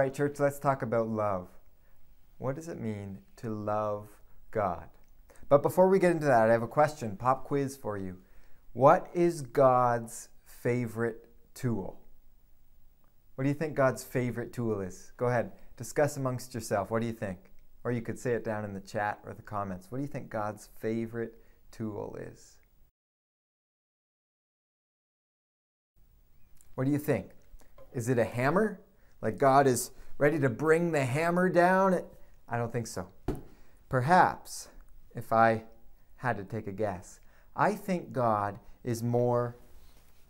Right, church, let's talk about love. What does it mean to love God? But before we get into that, I have a question, pop quiz for you. What is God's favorite tool? What do you think God's favorite tool is? Go ahead, discuss amongst yourself. What do you think? Or you could say it down in the chat or the comments. What do you think God's favorite tool is? What do you think? Is it a hammer? Like God is ready to bring the hammer down? I don't think so. Perhaps, if I had to take a guess, I think God is more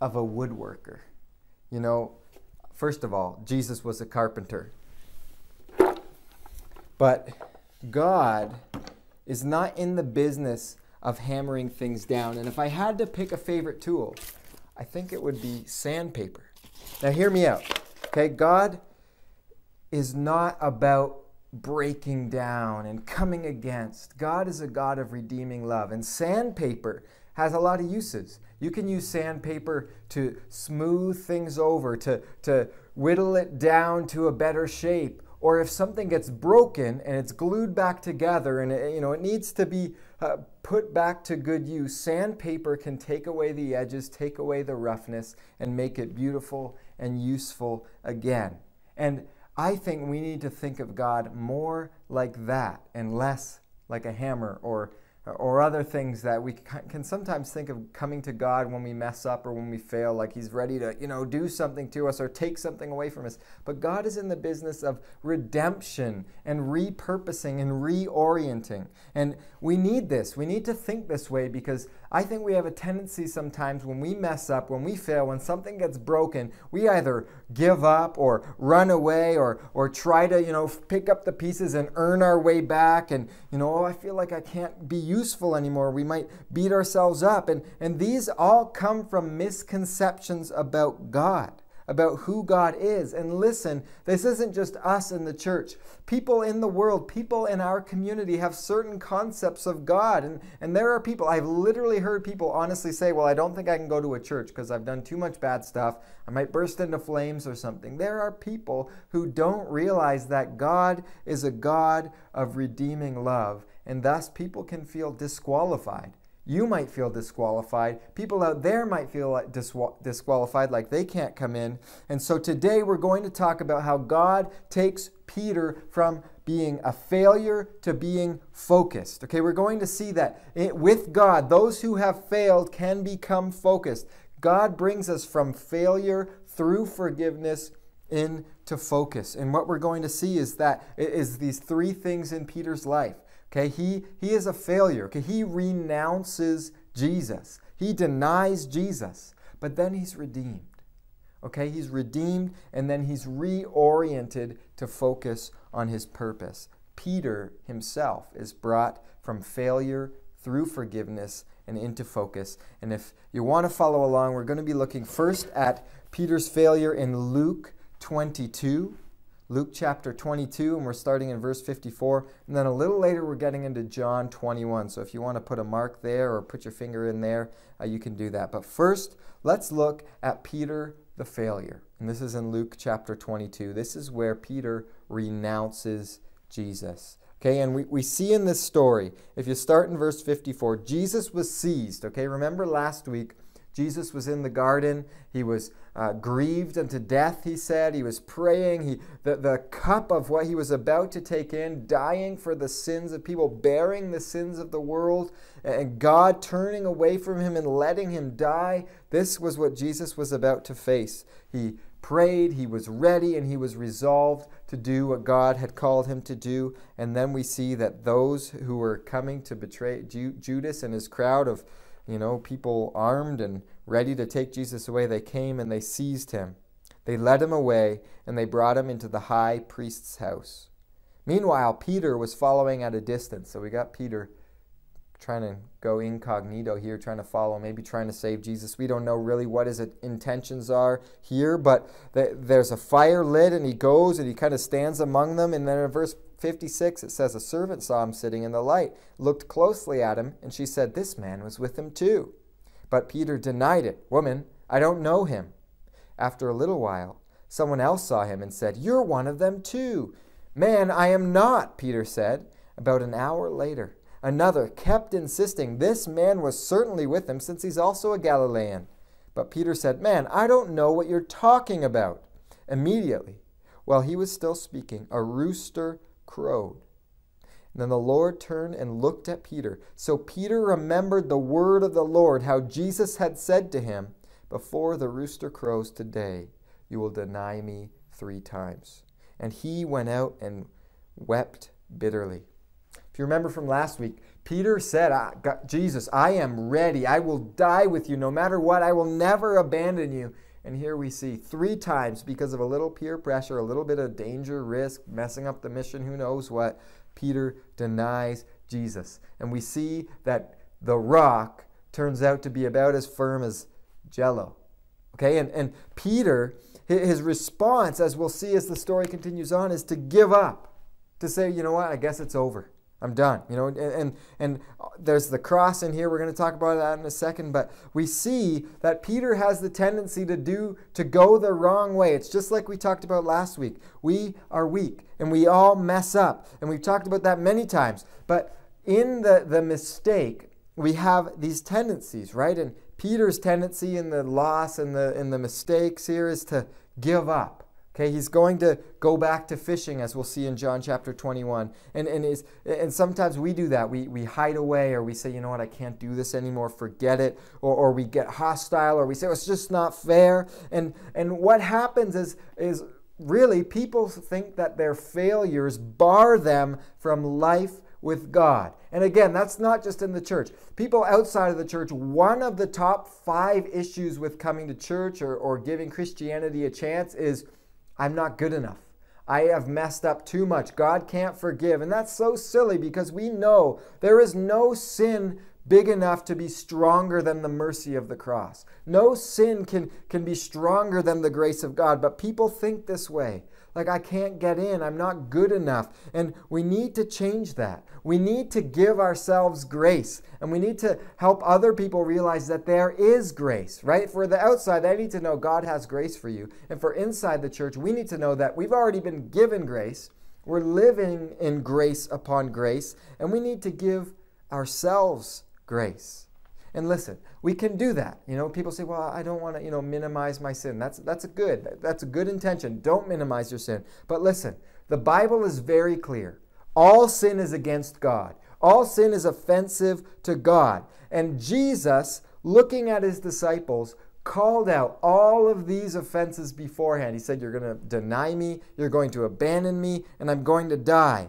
of a woodworker. You know, first of all, Jesus was a carpenter. But God is not in the business of hammering things down. And if I had to pick a favorite tool, I think it would be sandpaper. Now, hear me out. Okay, God is not about breaking down and coming against. God is a God of redeeming love. And sandpaper has a lot of uses. You can use sandpaper to smooth things over, to, to whittle it down to a better shape. Or if something gets broken and it's glued back together and it, you know it needs to be uh, put back to good use, sandpaper can take away the edges, take away the roughness, and make it beautiful and useful again. And I think we need to think of God more like that and less like a hammer or or other things that we can sometimes think of coming to God when we mess up or when we fail, like He's ready to, you know, do something to us or take something away from us. But God is in the business of redemption and repurposing and reorienting. And we need this. We need to think this way because I think we have a tendency sometimes when we mess up, when we fail, when something gets broken, we either give up or run away or, or try to, you know, pick up the pieces and earn our way back. And, you know, oh, I feel like I can't be useful anymore. We might beat ourselves up. And, and these all come from misconceptions about God about who God is. And listen, this isn't just us in the church. People in the world, people in our community have certain concepts of God. And, and there are people, I've literally heard people honestly say, Well, I don't think I can go to a church because I've done too much bad stuff. I might burst into flames or something. There are people who don't realize that God is a God of redeeming love. And thus, people can feel disqualified you might feel disqualified. People out there might feel disqualified, like they can't come in. And so today we're going to talk about how God takes Peter from being a failure to being focused. Okay, we're going to see that it, with God, those who have failed can become focused. God brings us from failure through forgiveness into focus. And what we're going to see is that is these three things in Peter's life. Okay, he, he is a failure. Okay, he renounces Jesus. He denies Jesus, but then he's redeemed. Okay, he's redeemed and then he's reoriented to focus on his purpose. Peter himself is brought from failure through forgiveness and into focus. And if you want to follow along, we're going to be looking first at Peter's failure in Luke 22. Luke chapter 22, and we're starting in verse 54. And then a little later, we're getting into John 21. So if you want to put a mark there or put your finger in there, uh, you can do that. But first, let's look at Peter the failure. And this is in Luke chapter 22. This is where Peter renounces Jesus. Okay, and we, we see in this story, if you start in verse 54, Jesus was seized. Okay, remember last week Jesus was in the garden. He was uh, grieved unto death, he said. He was praying. He, the, the cup of what he was about to take in, dying for the sins of people, bearing the sins of the world, and God turning away from him and letting him die. This was what Jesus was about to face. He prayed, he was ready, and he was resolved to do what God had called him to do. And then we see that those who were coming to betray Judas and his crowd of you know, people armed and ready to take Jesus away, they came and they seized him. They led him away and they brought him into the high priest's house. Meanwhile, Peter was following at a distance. So we got Peter trying to go incognito here, trying to follow, maybe trying to save Jesus. We don't know really what his intentions are here, but there's a fire lit and he goes and he kind of stands among them. And then in verse 56, it says, A servant saw him sitting in the light, looked closely at him, and she said, This man was with him too. But Peter denied it. Woman, I don't know him. After a little while, Someone else saw him and said, You're one of them too. Man, I am not, Peter said. About an hour later, another kept insisting this man was certainly with him since he's also a Galilean. But Peter said, Man, I don't know what you're talking about. Immediately, while he was still speaking, a rooster crowed. And then the Lord turned and looked at Peter. So Peter remembered the word of the Lord, how Jesus had said to him, Before the rooster crows today, you will deny me three times. And he went out and wept bitterly. If you remember from last week, Peter said, Jesus, I am ready. I will die with you no matter what. I will never abandon you. And here we see three times because of a little peer pressure, a little bit of danger, risk, messing up the mission, who knows what, Peter denies Jesus. And we see that the rock turns out to be about as firm as jello. Okay, and, and Peter, his response, as we'll see as the story continues on, is to give up, to say, you know what, I guess it's over. I'm done. You know, and, and, and uh, there's the cross in here. We're going to talk about that in a second. But we see that Peter has the tendency to do to go the wrong way. It's just like we talked about last week. We are weak and we all mess up. And we've talked about that many times. But in the, the mistake, we have these tendencies, right? And Peter's tendency in the loss and the in the mistakes here is to give up. Okay, he's going to go back to fishing, as we'll see in John chapter 21. And, and, is, and sometimes we do that. We, we hide away, or we say, you know what, I can't do this anymore, forget it. Or, or we get hostile, or we say, oh, it's just not fair. And, and what happens is, is really people think that their failures bar them from life with God. And again, that's not just in the church. People outside of the church, one of the top five issues with coming to church or, or giving Christianity a chance is I'm not good enough. I have messed up too much. God can't forgive. And that's so silly because we know there is no sin big enough to be stronger than the mercy of the cross. No sin can, can be stronger than the grace of God. But people think this way. Like, I can't get in. I'm not good enough. And we need to change that. We need to give ourselves grace. And we need to help other people realize that there is grace, right? For the outside, they need to know God has grace for you. And for inside the church, we need to know that we've already been given grace. We're living in grace upon grace. And we need to give ourselves grace. And listen, we can do that. You know, people say, "Well, I don't want to, you know, minimize my sin." That's that's a good. That's a good intention. Don't minimize your sin. But listen, the Bible is very clear. All sin is against God. All sin is offensive to God. And Jesus, looking at his disciples, called out all of these offenses beforehand. He said, You're going to deny me, you're going to abandon me, and I'm going to die.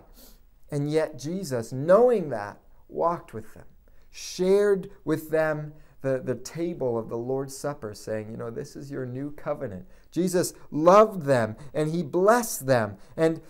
And yet, Jesus, knowing that, walked with them shared with them the, the table of the Lord's Supper, saying, You know, this is your new covenant. Jesus loved them and he blessed them. And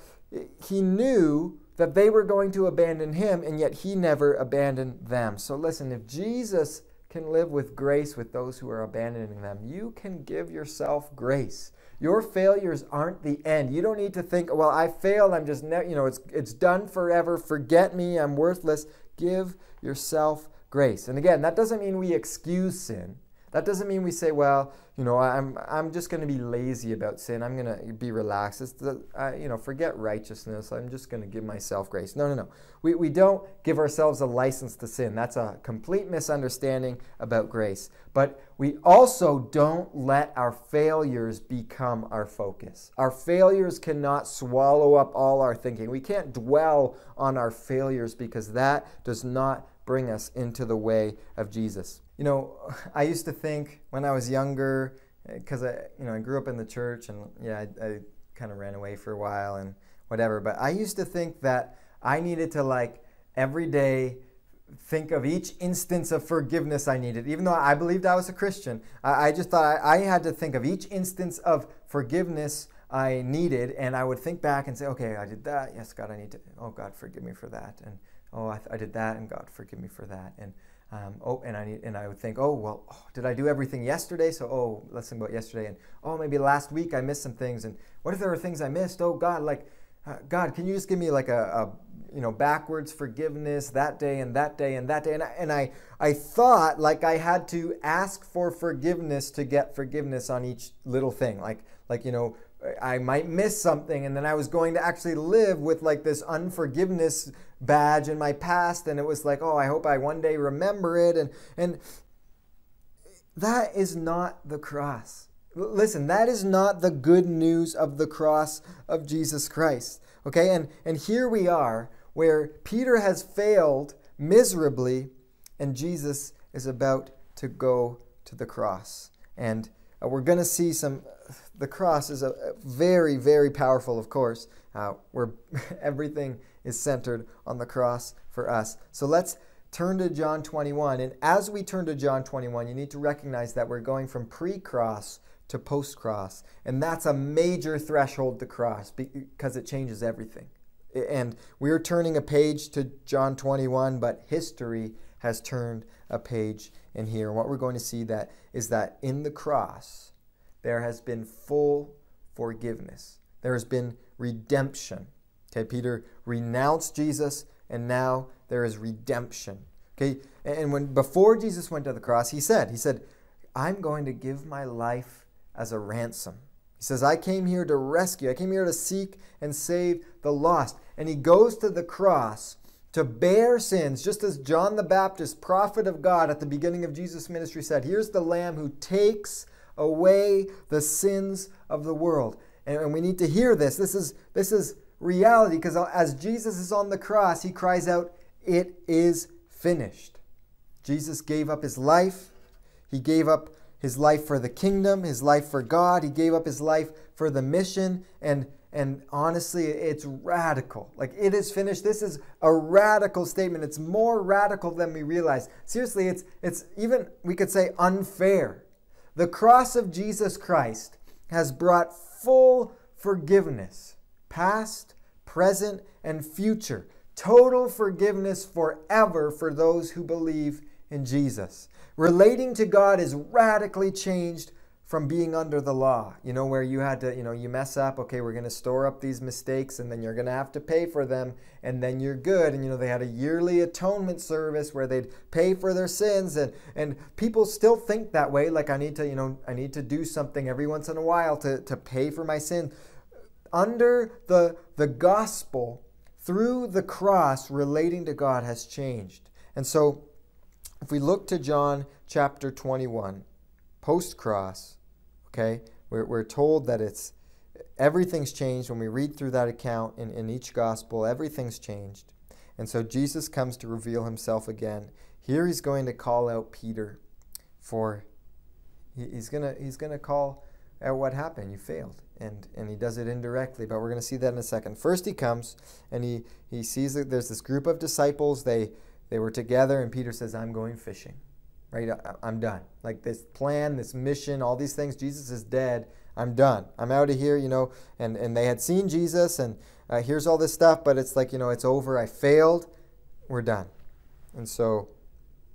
he knew that they were going to abandon him, and yet he never abandoned them. So listen, if Jesus can live with grace with those who are abandoning them, you can give yourself grace. Your failures aren't the end. You don't need to think, well, I failed. I'm just, you know, it's, it's done forever. Forget me. I'm worthless. Give yourself grace. And again, that doesn't mean we excuse sin. That doesn't mean we say, well, you know, I'm, I'm just going to be lazy about sin. I'm going to be relaxed. It's the, uh, you know, forget righteousness. I'm just going to give myself grace. No, no, no. We, we don't give ourselves a license to sin. That's a complete misunderstanding about grace. But we also don't let our failures become our focus. Our failures cannot swallow up all our thinking. We can't dwell on our failures because that does not bring us into the way of Jesus. You know, I used to think when I was younger, eh, because I, you know, I grew up in the church and yeah, I, I kind of ran away for a while and whatever. But I used to think that I needed to like every day think of each instance of forgiveness I needed. Even though I believed I was a Christian, I, I just thought I, I, had to think of each instance of forgiveness I needed, and I would think back and say, okay, I did that. Yes, God, I need to. Oh, God, forgive me for that. And oh, I, I did that, and God forgive me for that. And um, oh, and I need, and I would think, oh, well, oh, did I do everything yesterday? So, oh, let's think about yesterday. And oh, maybe last week I missed some things. And what if there were things I missed? Oh, God, like, uh, God, can you just give me like a, you know, backwards forgiveness that day and that day and that day. And I, and I, I thought like I had to ask for forgiveness to get forgiveness on each little thing. Like, like, you know, I might miss something and then I was going to actually live with like this unforgiveness badge in my past and it was like, oh, I hope I one day remember it and and that is not the cross. Listen, that is not the good news of the cross of Jesus Christ. Okay? And and here we are where Peter has failed miserably and Jesus is about to go to the cross. And uh, we're going to see some the cross is a, a very, very powerful, of course, uh, where everything is centered on the cross for us. So let's turn to John 21. And as we turn to John 21, you need to recognize that we're going from pre cross to post cross. And that's a major threshold to cross because it changes everything. And we're turning a page to John 21, but history has turned a page in here. And what we're going to see that is that in the cross, there has been full forgiveness. There has been redemption. Okay, Peter renounced Jesus, and now there is redemption. Okay, and when before Jesus went to the cross, he said, He said, I'm going to give my life as a ransom. He says, I came here to rescue, I came here to seek and save the lost. And he goes to the cross to bear sins, just as John the Baptist, prophet of God, at the beginning of Jesus' ministry said, Here's the Lamb who takes away the sins of the world. And, we need to hear this. This is, this is reality because as Jesus is on the cross, he cries out, It is finished. Jesus gave up his life. He gave up his life for the kingdom, his life for God. He gave up his life for the mission. And, and honestly, it's radical. Like, it is finished. This is a radical statement. It's more radical than we realize. Seriously, it's, it's even, we could say, unfair. The cross of Jesus Christ has brought full forgiveness, past, present, and future. Total forgiveness forever for those who believe in Jesus. Relating to God is radically changed from being under the law, you know, where you had to, you know, you mess up, okay, we're going to store up these mistakes and then you're going to have to pay for them and then you're good. And, you know, they had a yearly atonement service where they'd pay for their sins and, and people still think that way. Like, I need to, you know, I need to do something every once in a while to, to pay for my sin. Under the, the gospel, through the cross, relating to God has changed. And so, if we look to John chapter 21, post cross, Okay? We're, we're told that it's everything's changed when we read through that account in, in each gospel, everything's changed. And so Jesus comes to reveal himself again. Here he's going to call out Peter for he's gonna he's gonna call out what happened. You failed. And and he does it indirectly, but we're gonna see that in a second. First he comes and he, he sees that there's this group of disciples, they they were together, and Peter says, I'm going fishing right? I, am done. Like this plan, this mission, all these things, Jesus is dead. I'm done. I'm out of here, you know. And, and they had seen Jesus, and uh, here's all this stuff, but it's like, you know, it's over. I failed. We're done. And so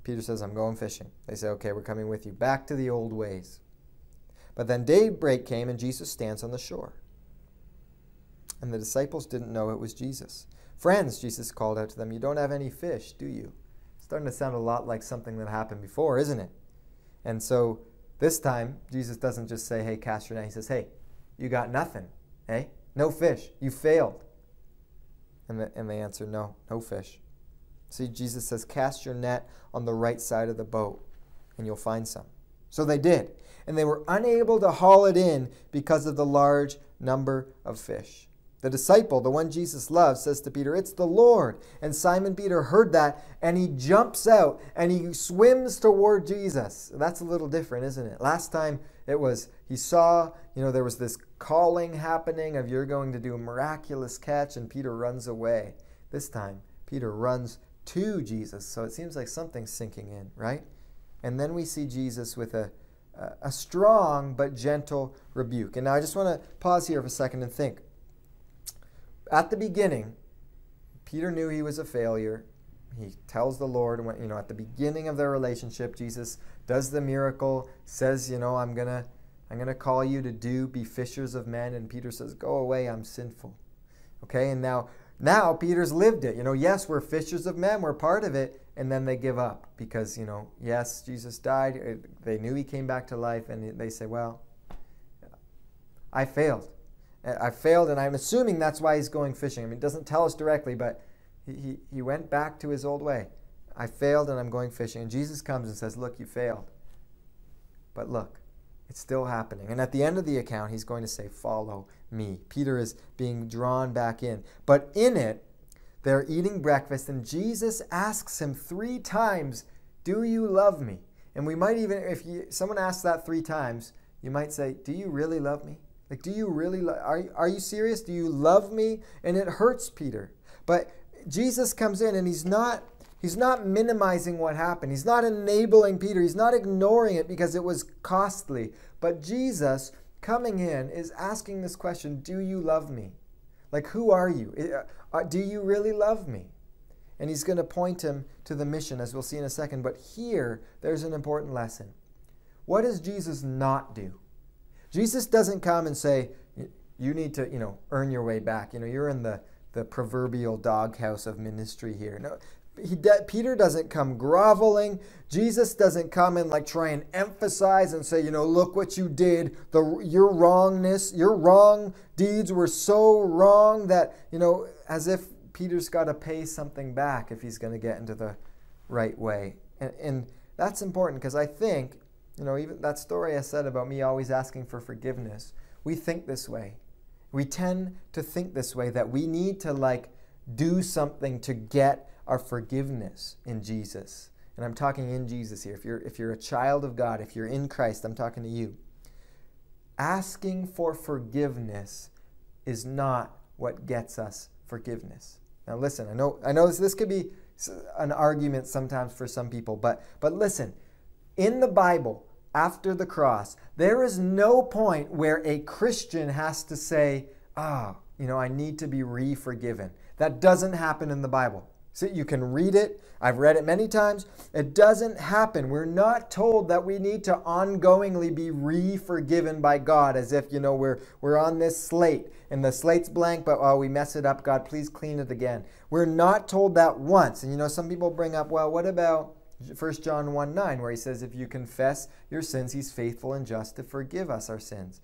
Peter says, I'm going fishing. They say, okay, we're coming with you. Back to the old ways. But then daybreak came, and Jesus stands on the shore. And the disciples didn't know it was Jesus. Friends, Jesus called out to them, You don't have any fish, do you? It's starting to sound a lot like something that happened before, isn't it? And so this time, Jesus doesn't just say, hey, cast your net. He says, hey, you got nothing. Hey, no fish. You failed. And, the, and they answer, no, no fish. See, Jesus says, cast your net on the right side of the boat and you'll find some. So they did. And they were unable to haul it in because of the large number of fish. The disciple, the one Jesus loves, says to Peter, It's the Lord. And Simon Peter heard that and he jumps out and he swims toward Jesus. That's a little different, isn't it? Last time it was, he saw, you know, there was this calling happening of you're going to do a miraculous catch, and Peter runs away. This time, Peter runs to Jesus. So it seems like something's sinking in, right? And then we see Jesus with a, a strong but gentle rebuke. And now I just want to pause here for a second and think at the beginning, Peter knew he was a failure. He tells the Lord, you know, at the beginning of their relationship, Jesus does the miracle, says, you know, I'm gonna, I'm gonna call you to do, be fishers of men, and Peter says, go away, I'm sinful. Okay, and now now Peter's lived it. You know, yes, we're fishers of men, we're part of it, and then they give up because, you know, yes, Jesus died. Uh, they knew he came back to life, and they say, well, I failed. Uh, I failed, and I'm assuming that's why he's going fishing. I mean, it doesn't tell us directly, but he, he, he went back to his old way. I failed, and I'm going fishing. And Jesus comes and says, Look, you failed. But look, it's still happening. And at the end of the account, he's going to say, Follow me. Peter is being drawn back in. But in it, they're eating breakfast, and Jesus asks him three times, Do you love me? And we might even, if you, someone asks that three times, you might say, Do you really love me? Like, do you really, lo- are, are you serious? Do you love me? And it hurts Peter. But Jesus comes in and he's not he's not minimizing what happened. He's not enabling Peter. He's not ignoring it because it was costly. But Jesus coming in is asking this question, do you love me? Like who are you? Uh, do you really love me? And he's going to point him to the mission as we'll see in a second, but here there's an important lesson. What does Jesus not do? Jesus doesn't come and say, you need to, you know, earn your way back. You know, you're in the, the proverbial doghouse of ministry here. No, he Peter doesn't come groveling. Jesus doesn't come and like try and emphasize and say, you know, look what you did. The your wrongness, your wrong deeds were so wrong that you know, as if Peter's got to pay something back if he's going to get into the right way. And, and that's important because I think you know, even that story I said about me always asking for forgiveness, we think this way. We tend to think this way that we need to like do something to get our forgiveness in Jesus. And I'm talking in Jesus here. If you're if you're a child of God, if you're in Christ, I'm talking to you. Asking for forgiveness is not what gets us forgiveness. Now listen, I know I know this, this could be an argument sometimes for some people, but but listen, in the Bible, after the cross, there is no point where a Christian has to say, ah, oh, you know, I need to be re forgiven. That doesn't happen in the Bible. So you can read it. I've read it many times. It doesn't happen. We're not told that we need to ongoingly be re-forgiven by God as if, you know, we're we're on this slate and the slate's blank, but oh, we mess it up. God, please clean it again. We're not told that once. And you know, some people bring up, well, what about 1 John 1 9, where he says, If you confess your sins, he's faithful and just to forgive us our sins.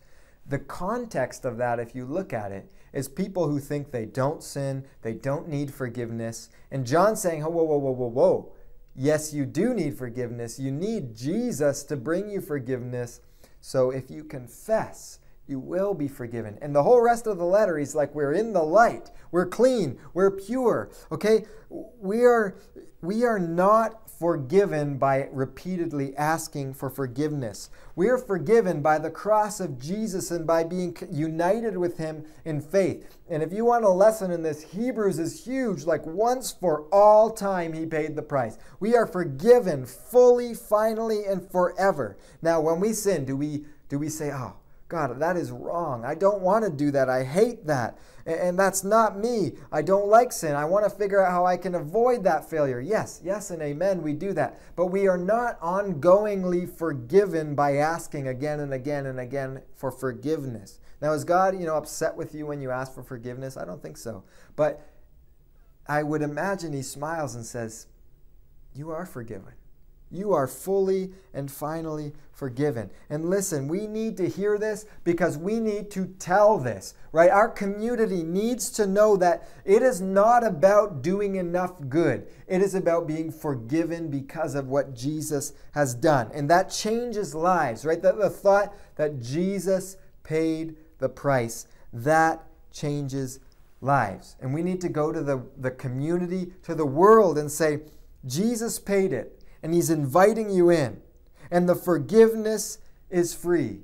The context of that, if you look at it, is people who think they don't sin, they don't need forgiveness. And John's saying, whoa, whoa, whoa, whoa, whoa. Yes, you do need forgiveness. You need Jesus to bring you forgiveness. So if you confess, you will be forgiven. And the whole rest of the letter, he's like, we're in the light. We're clean. We're pure. Okay? We are we are not forgiven by repeatedly asking for forgiveness. We are forgiven by the cross of Jesus and by being united with him in faith. And if you want a lesson in this, Hebrews is huge. Like once for all time, he paid the price. We are forgiven fully, finally, and forever. Now, when we sin, do we do we say, "Oh, God, that is wrong. I don't want to do that. I hate that. And that's not me. I don't like sin. I want to figure out how I can avoid that failure. Yes, yes, and amen. We do that. But we are not ongoingly forgiven by asking again and again and again for forgiveness. Now, is God, you know, upset with you when you ask for forgiveness? I don't think so. But I would imagine he smiles and says, You are forgiven. You are fully and finally forgiven. And listen, we need to hear this because we need to tell this, right? Our community needs to know that it is not about doing enough good. It is about being forgiven because of what Jesus has done. And that changes lives, right? The, the thought that Jesus paid the price, that changes lives. And we need to go to the, the community, to the world, and say, Jesus paid it and He's inviting you in. And the forgiveness is free.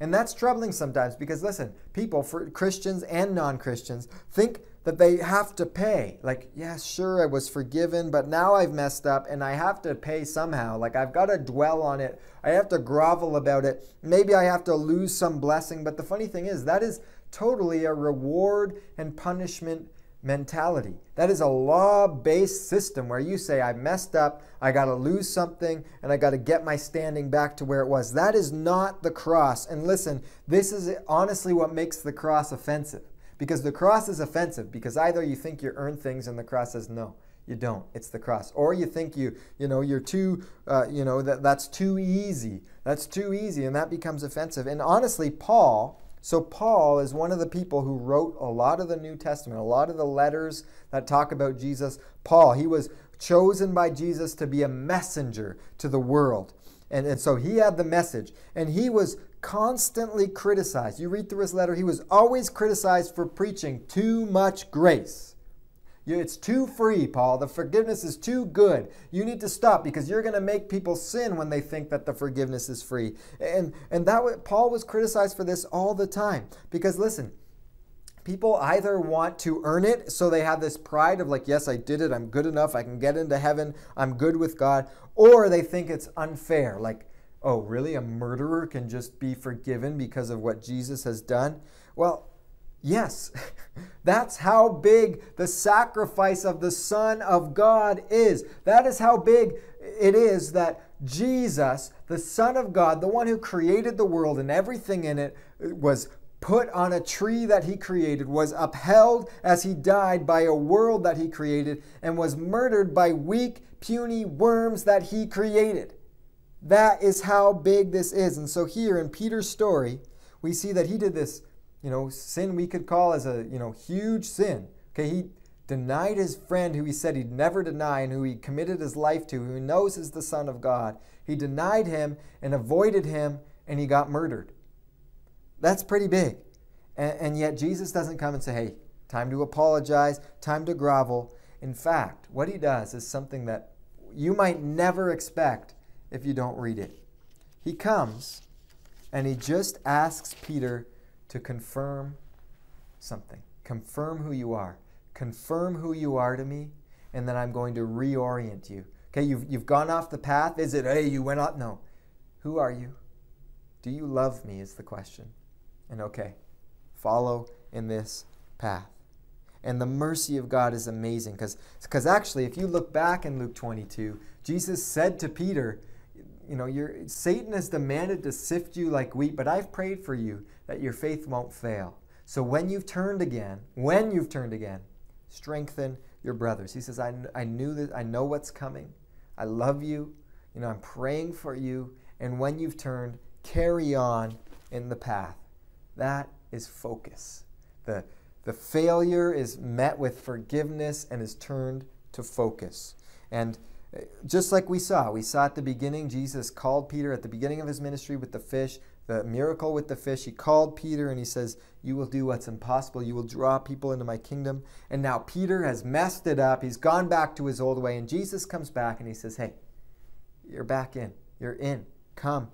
And that's troubling sometimes because, listen, people, for Christians and non Christians, think that they have to pay. Like, yeah, sure, I was forgiven, but now I've messed up and I have to pay somehow. Like, I've got to dwell on it. I have to grovel about it. Maybe I have to lose some blessing. But the funny thing is, that is totally a reward and punishment mentality. That is a law based system where you say, I messed up, I got to lose something, and I got to get my standing back to where it was. That is not the cross. And listen, this is honestly what makes the cross offensive. Because the cross is offensive, because either you think you earn things and the cross says no. You don't. It's the cross. Or you think you, you know, you're too, uh, you know, that, that's too easy. That's too easy, and that becomes offensive. And honestly, Paul, so Paul is one of the people who wrote a lot of the New Testament, a lot of the letters that talk about Jesus. Paul, he was chosen by Jesus to be a messenger to the world. And, and so he had the message. And he was constantly criticized. You read through his letter, he was always criticized for preaching too much grace. It's too free, Paul. The forgiveness is too good. You need to stop because you're going to make people sin when they think that the forgiveness is free. And and that Paul was criticized for this all the time because listen, people either want to earn it so they have this pride of like yes, I did it. I'm good enough. I can get into heaven. I'm good with God, or they think it's unfair like oh, really a murderer can just be forgiven because of what Jesus has done? Well, Yes, that's how big the sacrifice of the Son of God is. That is how big it is that Jesus, the Son of God, the one who created the world and everything in it, was put on a tree that he created, was upheld as he died by a world that he created, and was murdered by weak, puny worms that he created. That is how big this is. And so here in Peter's story, we see that he did this you know, sin we could call as a, you know, huge sin. Okay, he denied his friend who he said he'd never deny and who he committed his life to, who he knows is the Son of God. He denied him and avoided him and he got murdered. That's pretty big. And, and yet Jesus doesn't come and say, hey, time to apologize, time to grovel. In fact, what he does is something that you might never expect if you don't read it. He comes and he just asks Peter to confirm something. Confirm who you are. Confirm who you are to me, and then I'm going to reorient you. Okay, you've, you've gone off the path. Is it, hey, you went off? No. Who are you? Do you love me? Is the question. And okay, follow in this path. And the mercy of God is amazing because actually, if you look back in Luke 22, Jesus said to Peter, you know, Satan has demanded to sift you like wheat, but I've prayed for you that your faith won't fail. So when you've turned again, when you've turned again, strengthen your brothers. He says, I, I knew that, I know what's coming. I love you. You know, I'm praying for you. And when you've turned, carry on in the path. That is focus. The, the failure is met with forgiveness and is turned to focus. And just like we saw, we saw at the beginning, Jesus called Peter at the beginning of his ministry with the fish, the miracle with the fish. He called Peter and he says, You will do what's impossible. You will draw people into my kingdom. And now Peter has messed it up. He's gone back to his old way. And Jesus comes back and he says, Hey, you're back in. You're in. Come.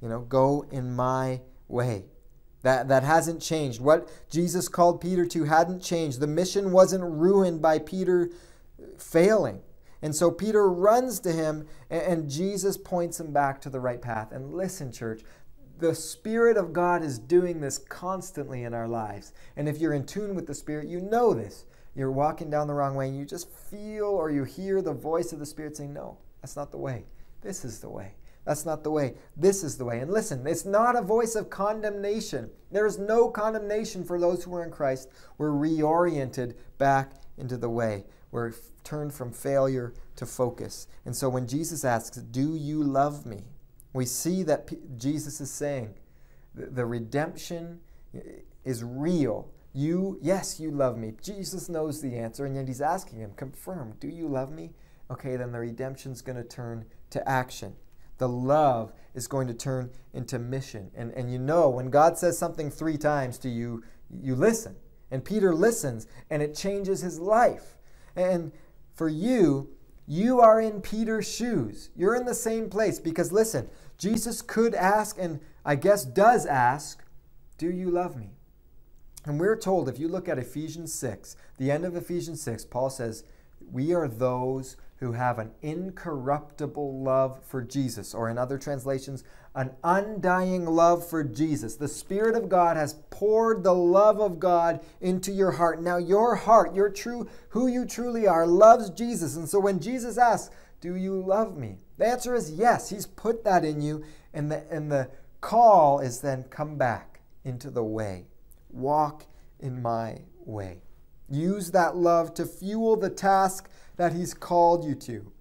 You know, go in my way. That, that hasn't changed. What Jesus called Peter to hadn't changed. The mission wasn't ruined by Peter failing. And so Peter runs to him, and Jesus points him back to the right path. And listen, church, the Spirit of God is doing this constantly in our lives. And if you're in tune with the Spirit, you know this. You're walking down the wrong way, and you just feel or you hear the voice of the Spirit saying, No, that's not the way. This is the way. That's not the way. This is the way. And listen, it's not a voice of condemnation. There is no condemnation for those who are in Christ. We're reoriented back into the way. We're turned from failure to focus. And so when Jesus asks, Do you love me? We see that P- Jesus is saying, the, redemption is real. You, yes, you love me. Jesus knows the answer, and yet he's asking him, Confirm, do you love me? Okay, then the redemption's going to turn to action. The love is going to turn into mission. And, and you know, when God says something three times to you, you listen. And Peter listens, and it changes his life. And for you, you are in Peter's shoes. You're in the same place because listen, Jesus could ask, and I guess does ask, Do you love me? And we're told, if you look at Ephesians 6, the end of Ephesians 6, Paul says, We are those who have an incorruptible love for Jesus, or in other translations, an undying love for Jesus. The Spirit of God has poured the love of God into your heart. Now, your heart, your true, who you truly are, loves Jesus. And so when Jesus asks, Do you love me? The answer is yes. He's put that in you. And the, and the call is then come back into the way, walk in my way. Use that love to fuel the task that He's called you to.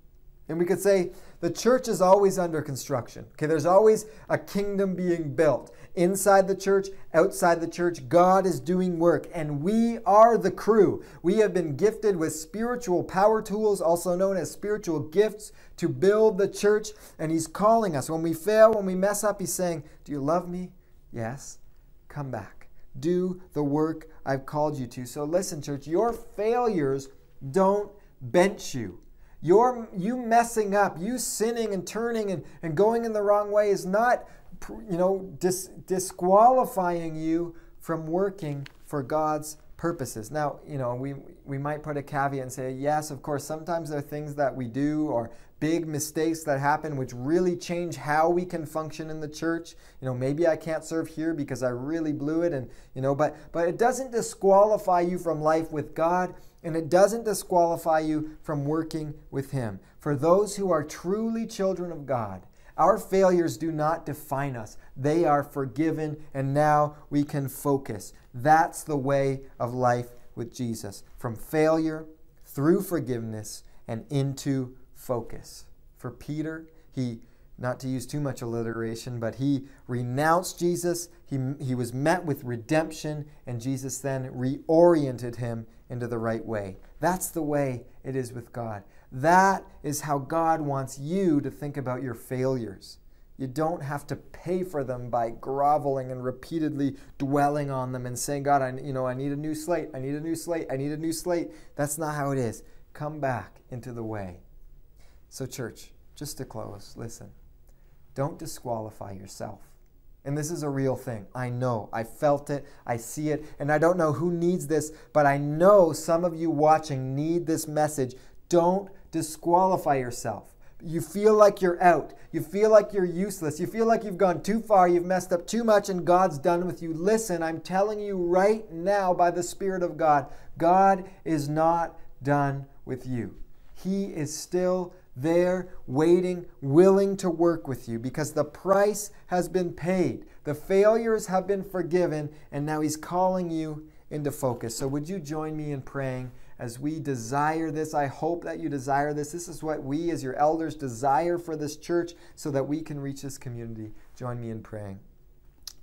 And we could say the church is always under construction. Okay, there's always a kingdom being built. Inside the church, outside the church, God is doing work, and we are the crew. We have been gifted with spiritual power tools, also known as spiritual gifts, to build the church, and He's calling us. When we fail, when we mess up, He's saying, Do you love me? Yes. Come back. Do the work I've called you to. So listen, church, your failures don't bench you. Your, you messing up, you sinning and turning and, and going in the wrong way is not, you know, dis, disqualifying you from working for God's purposes. Now, you know, we, we might put a caveat and say, yes, of course, sometimes there are things that we do or big mistakes that happen which really change how we can function in the church. You know, maybe I can't serve here because I really blew it and, you know, but but it doesn't disqualify you from life with God and it doesn't disqualify you from working with him. For those who are truly children of God, our failures do not define us. They are forgiven, and now we can focus. That's the way of life with Jesus from failure through forgiveness and into focus. For Peter, he, not to use too much alliteration, but he renounced Jesus. He, he was met with redemption, and Jesus then reoriented him into the right way. That's the way it is with God. That is how God wants you to think about your failures. You don't have to pay for them by groveling and repeatedly dwelling on them and saying, God, I, you know, I need a new slate. I need a new slate. I need a new slate. That's not how it is. Come back into the way. So, church, just to close, listen. Don't disqualify yourself. And this is a real thing. I know. I felt it. I see it. And I don't know who needs this, but I know some of you watching need this message. Don't disqualify yourself. You feel like you're out. You feel like you're useless. You feel like you've gone too far. You've messed up too much and God's done with you. Listen, I'm telling you right now by the Spirit of God, God is not done with you. He is still there, waiting, willing to work with you because the price has been paid. The failures have been forgiven, and now He's calling you into focus. So, would you join me in praying as we desire this? I hope that you desire this. This is what we, as your elders, desire for this church so that we can reach this community. Join me in praying.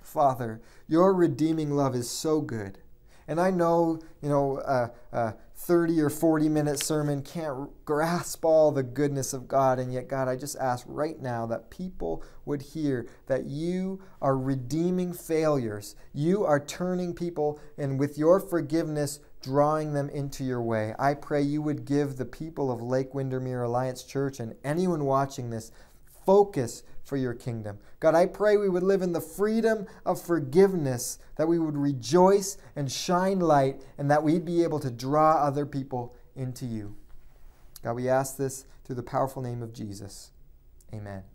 Father, your redeeming love is so good. And I know, you know, a, uh, 30 or 40 minute sermon can't grasp all the goodness of God. And yet, God, I just ask right now that people would hear that you are redeeming failures. You are turning people and with your forgiveness, drawing them into your way. I pray you would give the people of Lake Windermere Alliance Church and anyone watching this focus for your kingdom. God, I pray we would live in the freedom of forgiveness, that we would rejoice and shine light, and that we'd be able to draw other people into you. God, we ask this through the powerful name of Jesus. Amen.